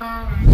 嗯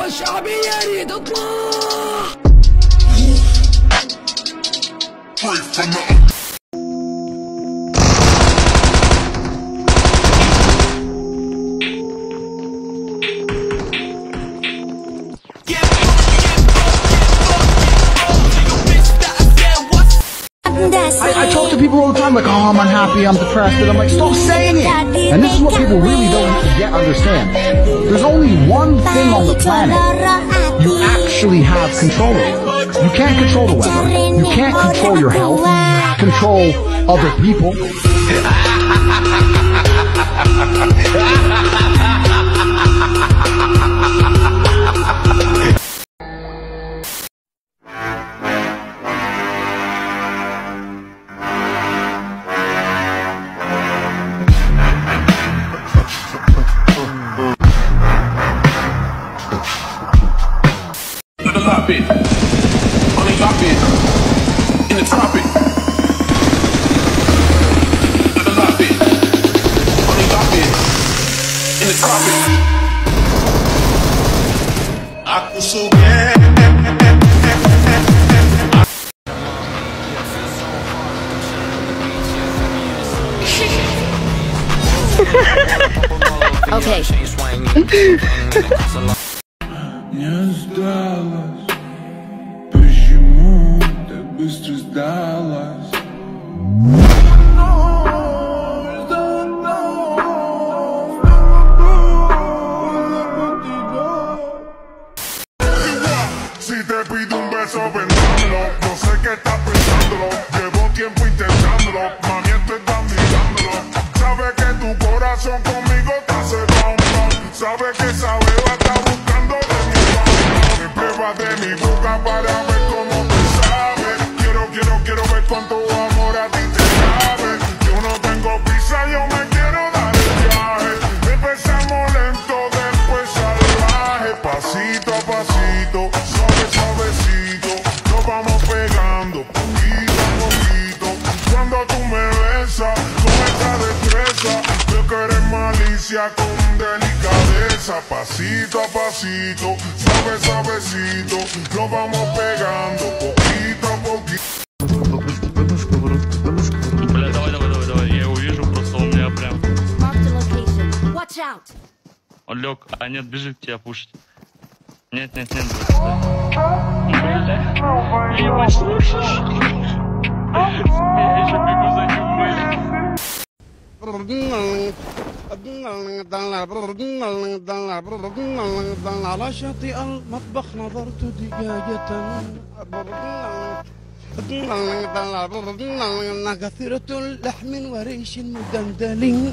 اقوى شعبيه يريد اطلع I, I talk people all the time like, oh, I'm unhappy, I'm depressed, and I'm like, stop saying it. And this is what people really don't yet understand. There's only one thing on the planet you actually have control over. You can't control the weather. You can't control your health. You can't control other people. In the cockpit. On the cockpit. In the tropic. In the cockpit. On the cockpit. In the tropic. Aku suka. Okay. быстро сдалась? Si te pido un beso, vendámelo. No sé qué estás pensándolo. Llevo tiempo intentándolo. Mami, esto está mirándolo. Sabe que tu corazón conmigo te hace bom, bom. Sabe que esa beba está buscando de mi mano. Me prueba de mi boca para ver cómo te sabe. Quiero, quiero, ver cuánto amor a ti te cabe. Yo no tengo prisa, yo me quiero dar el viaje. Empezamos lento, después salvaje. Pasito a pasito, suave, suavecito. Nos vamos pegando, poquito a poquito. Cuando tú me besas, con esa destreza. Veo que eres malicia con delicadeza. Pasito a pasito, suave, suavecito. Nos vamos pegando, Он лег. А нет, бежит тебя пушить. Нет, нет, нет. Бля. Либо слушаешь? Я еще бегу за ним, блин. على شاطئ المطبخ نظرت دجاجة كثيرة اللحم وريش مدندل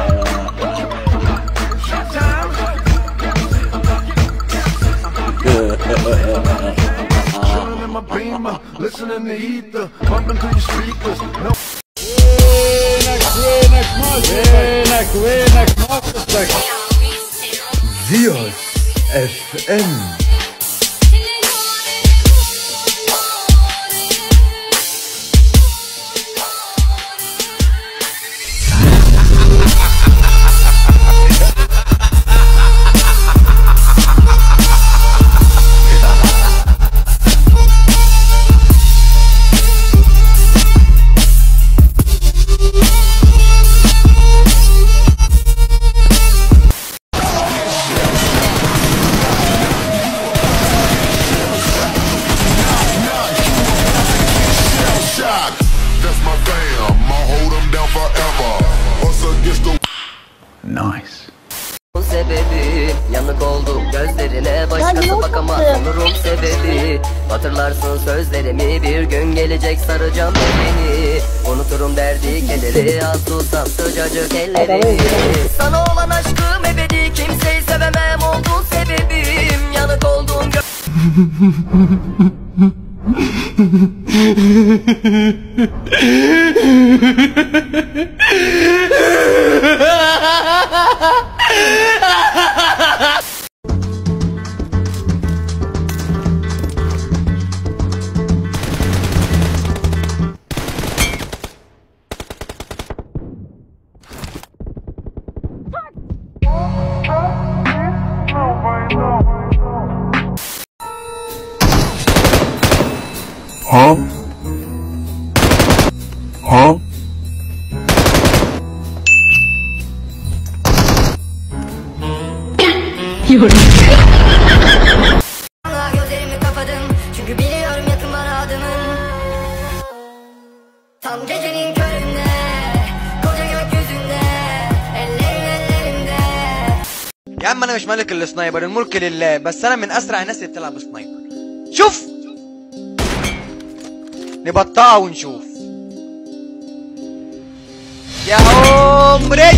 listening to ether, bumping your speakers. No. Dios FM. Nice. sebebi Yanık oldum gözlerine başkası bakamaz olurum sebebi. Hatırlarsın sözlerimi bir gün gelecek saracağım beni Unuturum derdi kederi az tutsam sıcacık ellerini Sana olan aşkım ebedi kimseyi sevemem oldun sebebim. Yanık oldum gö- Huh? Huh? Gözlerimi kapadım çünkü biliyorum yakın bana adımın Tam gecenin köründe koca gökyüzünde Ellerin ellerimde يا عم انا مش ملك السنايبر الملك لله بس انا من اسرع الناس اللي بتلعب سنايبر شوف نبطعها ونشوف يا عمري